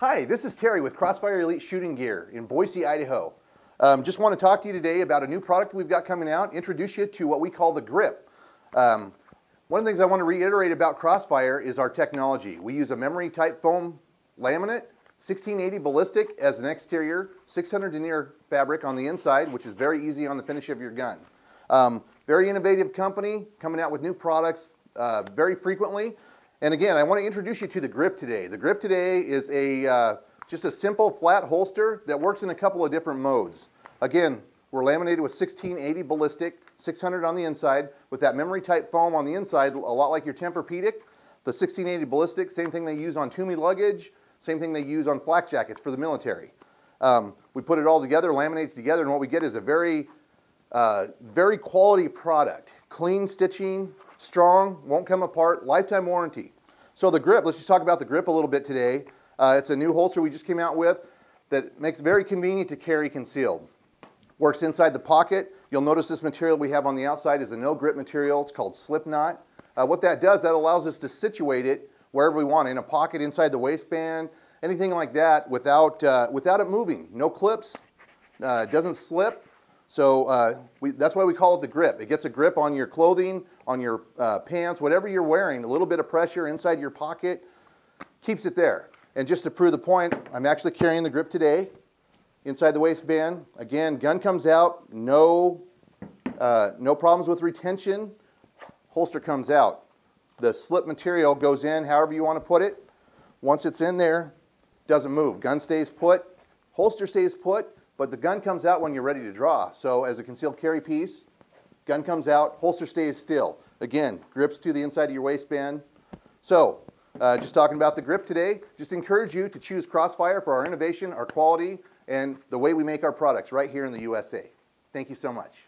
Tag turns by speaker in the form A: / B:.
A: Hi, this is Terry with Crossfire Elite Shooting Gear in Boise, Idaho. Um, just want to talk to you today about a new product we've got coming out, introduce you to what we call the grip. Um, one of the things I want to reiterate about Crossfire is our technology. We use a memory type foam laminate, 1680 ballistic as an exterior, 600 denier fabric on the inside, which is very easy on the finish of your gun. Um, very innovative company, coming out with new products uh, very frequently. And again, I want to introduce you to the grip today. The grip today is a, uh, just a simple flat holster that works in a couple of different modes. Again, we're laminated with 1680 ballistic, 600 on the inside, with that memory type foam on the inside, a lot like your Tempur-Pedic. The 1680 ballistic, same thing they use on Tumi luggage, same thing they use on flak jackets for the military. Um, we put it all together, laminate it together, and what we get is a very, uh, very quality product. Clean stitching, strong, won't come apart, lifetime warranty. So the grip, let's just talk about the grip a little bit today. Uh, it's a new holster we just came out with that makes it very convenient to carry concealed. Works inside the pocket. You'll notice this material we have on the outside is a no grip material. It's called Slipknot. Uh, what that does, that allows us to situate it wherever we want, in a pocket, inside the waistband, anything like that without, uh, without it moving. No clips, uh, doesn't slip, so uh, we, that's why we call it the grip. It gets a grip on your clothing, on your uh, pants, whatever you're wearing. A little bit of pressure inside your pocket keeps it there. And just to prove the point, I'm actually carrying the grip today inside the waistband. Again, gun comes out, no, uh, no problems with retention. Holster comes out. The slip material goes in however you want to put it. Once it's in there, doesn't move. Gun stays put, holster stays put, but the gun comes out when you're ready to draw. So as a concealed carry piece, gun comes out, holster stays still. Again, grips to the inside of your waistband. So uh, just talking about the grip today, just encourage you to choose Crossfire for our innovation, our quality, and the way we make our products right here in the USA. Thank you so much.